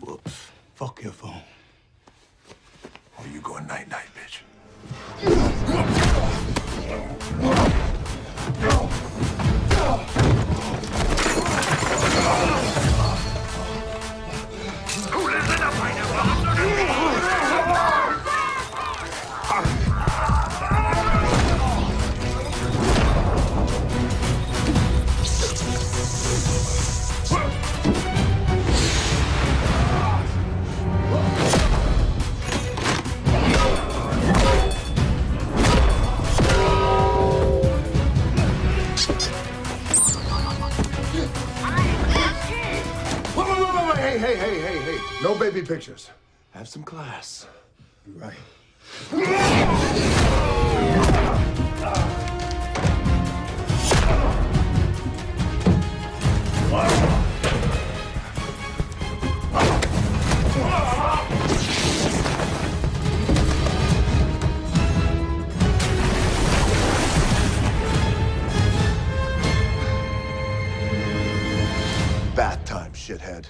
Whoops. Fuck your phone. Oh, you going night night Hey, hey, hey, hey, hey. No baby pictures. Have some class. You're right. Bath time, shithead.